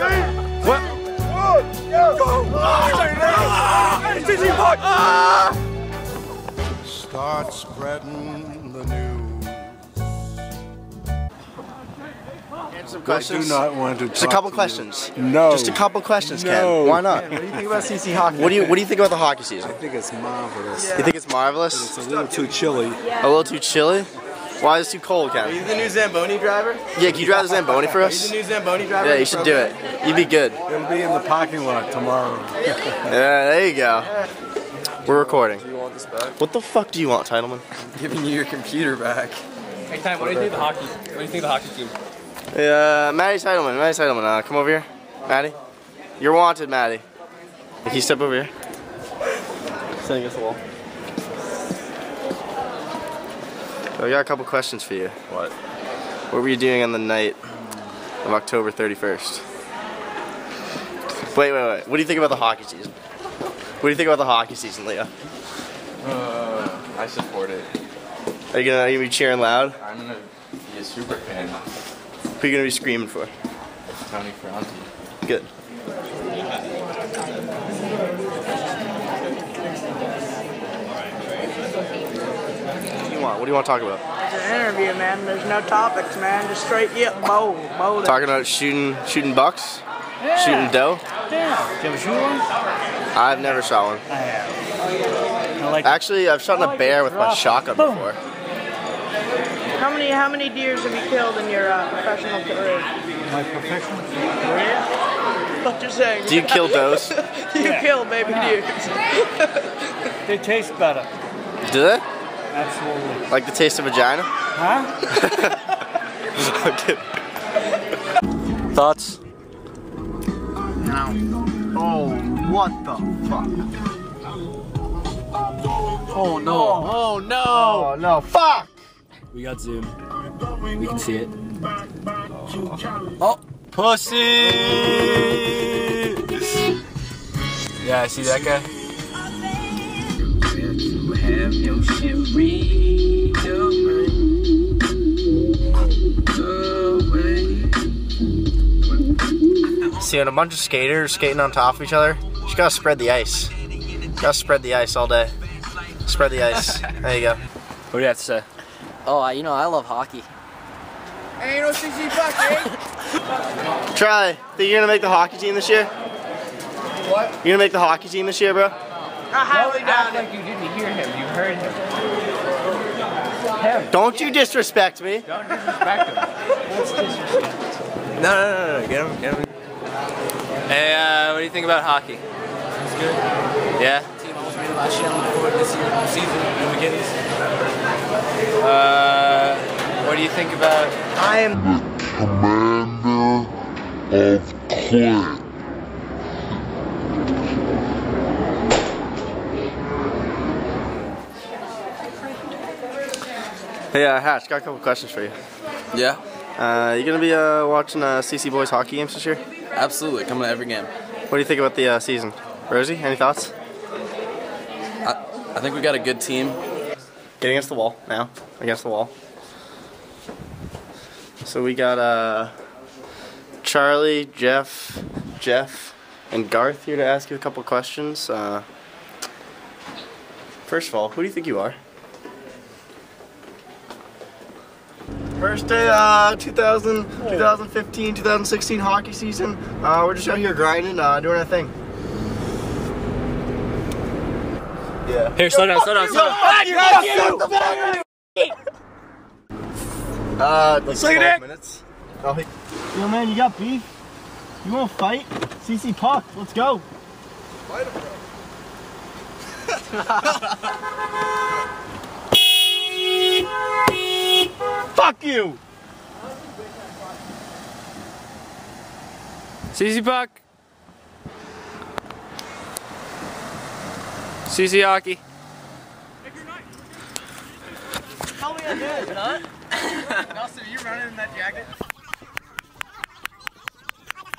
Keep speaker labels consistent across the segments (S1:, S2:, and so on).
S1: What?
S2: Start spreading the news.
S3: Answer some
S2: I do not want to
S3: Just a couple
S2: to you.
S3: questions.
S2: No.
S3: Just a couple questions,
S2: No.
S3: Ken. Why not?
S1: What do you think about CC hockey?
S3: What do you What do you think about the hockey season?
S2: I think it's marvelous.
S3: You think it's marvelous?
S2: It's a little too chilly. Yeah.
S3: A little too chilly? Why is it too cold,
S1: Are
S3: Ken?
S1: you the new Zamboni driver?
S3: Yeah, can you drive the Zamboni for us?
S1: Are you
S3: us?
S1: the new Zamboni driver?
S3: Yeah, you should do it.
S1: program?
S3: You'd be good.
S2: It'll be in the parking lot tomorrow.
S3: Yeah, there you go. We're recording.
S1: You want this back?
S3: What the fuck do you want, Titleman?
S1: Giving you your computer back.
S4: Hey, Ty, what do you think of the hockey? What do you think of the hockey team?
S3: Uh, Maddie Titleman, Maddie Titleman, uh, come over here. Maddie? You're wanted, Maddie. Can you step over here? Stand against the wall. So I got a couple questions for you.
S1: What?
S3: What were you doing on the night of October 31st? Wait, wait, wait. What do you think about the hockey season? What do you think about the hockey season, Leo?
S5: Uh, I support it.
S3: Are you gonna, are you gonna be cheering loud?
S5: I'm gonna be a super fan.
S3: Who are you gonna be screaming for?
S5: Tony Franzi.
S3: Good. What do you want? What do you want to talk about?
S6: It's an interview, man. There's no topics, man. Just straight yip, bowl, bowl.
S3: Talking about shooting, shooting bucks, shooting doe.
S7: Yeah. Did you ever shoot one?
S3: I've never shot one.
S7: I have. I like
S3: Actually, I've shot a bear with my shotgun
S7: Boom.
S3: before.
S6: How many how many deers have you killed in your uh, professional career?
S7: my professional career.
S6: What you're saying?
S3: Do you kill does?
S6: you
S7: Yeah.
S6: kill baby deers.
S7: They taste better.
S3: Do they?
S7: Absolutely.
S3: Like the taste of vagina?
S7: Huh?
S3: Thoughts?
S1: Oh, what the fuck?
S4: Oh no! Oh, oh no!
S3: Oh no! Fuck!
S4: We got Zoom. We can see it.
S3: Oh, oh
S4: Pussy! Yeah, I see that guy.
S3: Seeing a bunch of skaters skating on top of each other. You just gotta spread the ice. Gotta spread the ice all day. Spread the ice. There you go.
S4: What do you have to say?
S8: Oh, you know, I love hockey.
S6: Ain't no CC buck, eh?
S3: Charlie, think you're gonna make the hockey team this year?
S1: What?
S3: You gonna make the hockey team this year, bro?
S6: I highly doubt it.
S4: you didn't hear him. You heard him.
S3: Don't you disrespect me.
S4: Don't disrespect him.
S1: No, no, no, no. Get him, get him.
S4: Hey, uh, what do you think about hockey? It's good. Yeah.
S8: Team almost made it last year. I'm looking forward this year, season, and McGinnis.
S4: Uh, what do you think about?
S6: I am.
S2: The Commander of Clay.
S3: Hey, uh, Hatch, got a couple questions for you.
S5: Yeah,
S3: Uh, you gonna be uh, watching uh, CC boys hockey games this year?
S5: absolutely. Coming to every game.
S3: What do you think about the uh, season? Rosie, any thoughts?
S5: I, I think we got a good team.
S3: Get against the wall now. Against the wall. So we got uh, Charlie, Jeff, Jeff, and Garth here to ask you a couple questions. Uh, first of all, who do you think you are? First day, uh, 2000, 2015, 2016 hockey season. Uh, we're just out here grinding, uh, doing our thing. Yeah.
S4: Here, slow down, slow down, slow down.
S3: Uh, like
S1: Suck it
S3: 12
S1: in.
S3: minutes. Oh, he-
S1: Yo, man, you got beef? You want to fight? CC Puck, let's go. Fuck you!
S4: CC Puck. CC Hockey.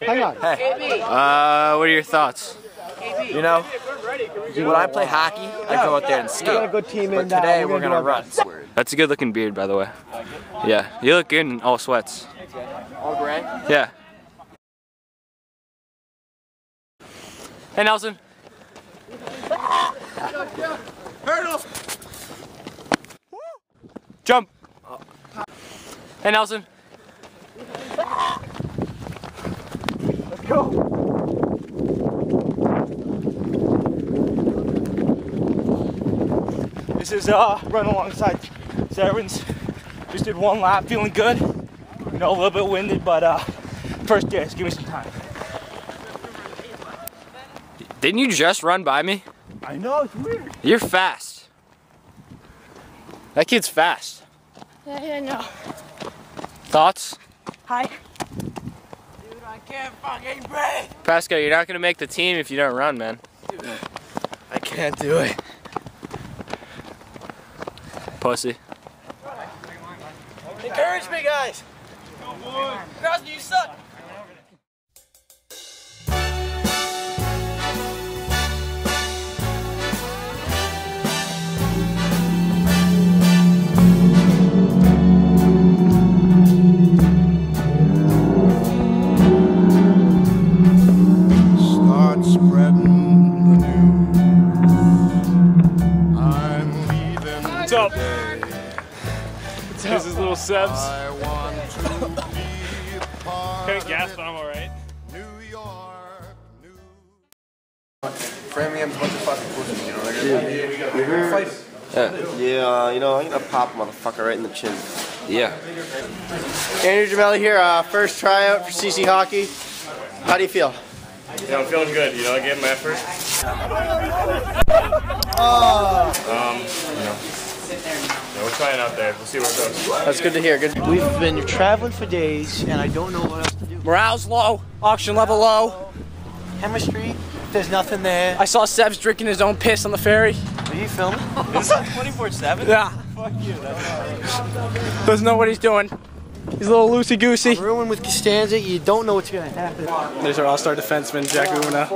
S1: Hang on.
S4: Uh, what are your thoughts?
S8: You know, when I play hockey, I go out there and skate.
S1: We got a good team
S8: But today
S1: we're
S8: we're
S1: gonna
S8: gonna
S1: do our
S8: run.
S1: Best.
S4: That's a good looking beard, by the way. Yeah, you look good in all sweats.
S8: All gray.
S4: Yeah. Hey, Nelson. Hurdles! Jump. Hey, Nelson. Let's go!
S7: This is uh run alongside Sarins. Just did one lap, feeling good. You know, a little bit winded, but uh first dance, give me some time.
S4: Didn't you just run by me?
S7: I know, it's weird.
S4: You're fast. That kid's fast.
S6: Yeah, yeah, no.
S4: Thoughts?
S6: Hi.
S4: Dude, I can't fucking breathe. Pasco, you're not gonna make the team if you don't run, man.
S8: I can't do it.
S4: Pussy.
S8: Encourage me, guys. Girls, you suck.
S2: York, New
S5: Framingham's a bunch of fucking pussies, you know? They're
S3: Yeah, uh, you know, I'm gonna pop a motherfucker right in the chin.
S5: Yeah.
S3: Andrew Jamelli here, uh, first tryout for CC Hockey. How do you feel?
S9: Yeah, I'm feeling good. You know, I gave my effort. Um, you know, yeah, we're out there. We'll see where it goes.
S3: That's good to hear. Good.
S1: We've been traveling for days, and I don't know what else to do.
S8: Morale's low. Auction level low.
S1: Chemistry, there's nothing there.
S8: I saw Sebs drinking his own piss on the ferry.
S1: Are you filming?
S7: Is that 24-7?
S8: Yeah.
S1: Fuck you.
S8: That's Doesn't know what he's doing. He's a little loosey goosey.
S1: Ruin with Costanza, you don't know what's gonna happen.
S8: There's our all-star defenseman, Jack Una.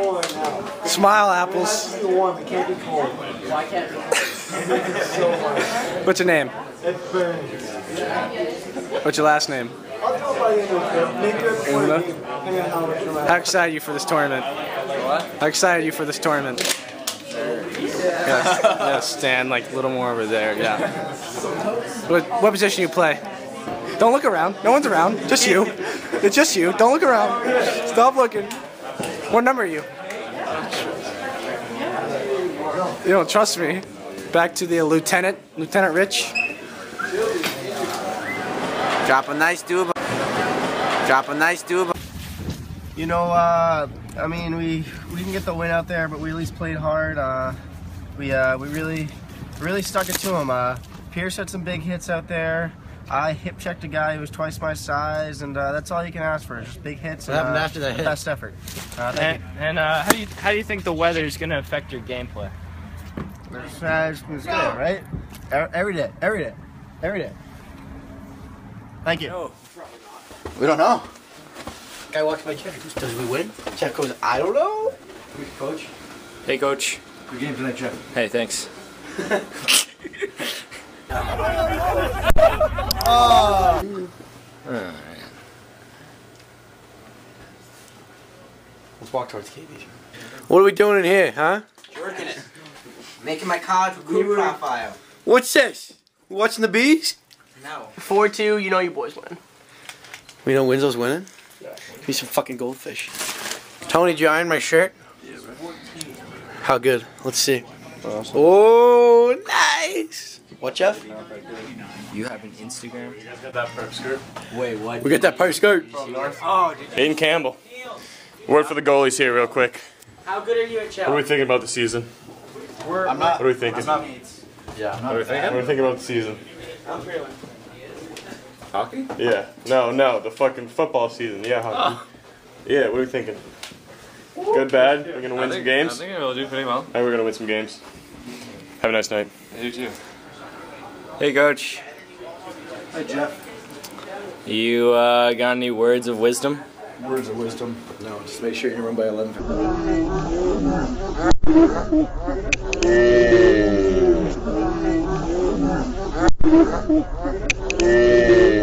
S8: Smile apples. What's your name? What's your last name? How excited are you for this tournament? How excited are you for this tournament? Yes, yes, stand like a little more over there, yeah. What, what position you play? Don't look around. No one's around. Just you. It's just you. Don't look around. Stop looking. What number are you? You don't trust me. Back to the lieutenant, Lieutenant Rich.
S3: Drop a nice dude. Drop a nice dude. You know, uh, I mean, we we didn't get the win out there, but we at least played hard. Uh, we uh, we really really stuck it to him. Uh, Pierce had some big hits out there. I hip checked a guy who was twice my size, and uh, that's all you can ask for. Just big hits.
S1: What
S3: and,
S1: happened
S3: uh,
S1: after that hit?
S3: Best effort. Uh, thank
S4: And, and uh, how do you how do you think the weather is gonna affect your gameplay?
S3: You. It's, uh, it's good, right? Every day, every day, every day. Thank you.
S1: We don't know. Guy walks by check. Does we win? Check goes, I don't know. Coach.
S4: Hey, coach.
S1: Good game tonight, Jeff.
S4: Hey, thanks.
S1: Let's walk towards KB.
S8: What are we doing in here, huh?
S3: Working it. Making my college recruit profile.
S8: What's this? You watching the bees?
S3: No.
S8: 4-2, you know your boys win. We know Winslow's winning? Be some fucking goldfish. Tony, did you iron my shirt? Yeah, bro. How good? Let's see. Oh, nice! What, Jeff?
S4: You have an Instagram? You guys got that pipe skirt? Wait, what?
S8: We got that post skirt.
S9: Oh, Aiden Campbell. Word for the goalies here, real quick.
S6: How good are you at
S9: What are we thinking about the season?
S1: I'm not.
S9: What are we thinking?
S1: I'm not. Yeah, I'm
S9: What are we thinking? What are we thinking about the season?
S5: Hockey?
S9: Yeah. No, no, the fucking football season. Yeah, hockey. Yeah, what are we thinking? Good, bad? We're gonna win some games?
S5: I think we'll do pretty well.
S9: I think we're gonna win some games. Have a nice night.
S5: You too.
S4: Hey, coach.
S1: Hey, Jeff.
S4: You uh, got any words of wisdom?
S1: Words of wisdom. No, just make sure you run by 11.
S2: York.